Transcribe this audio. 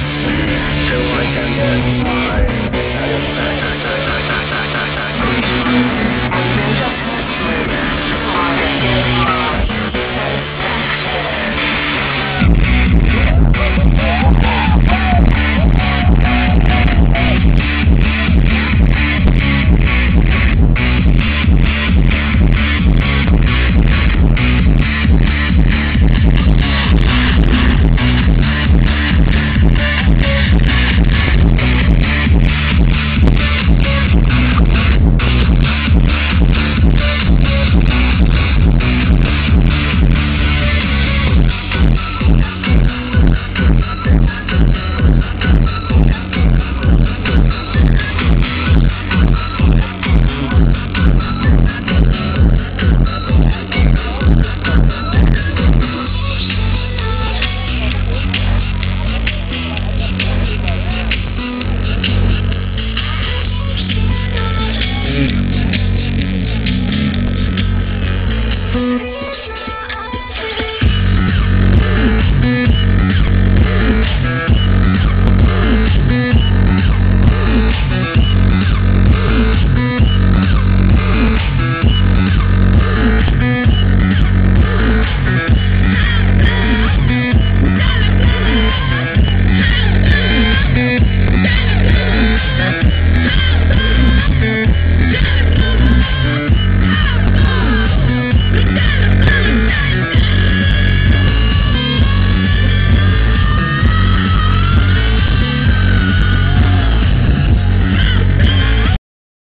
Bye.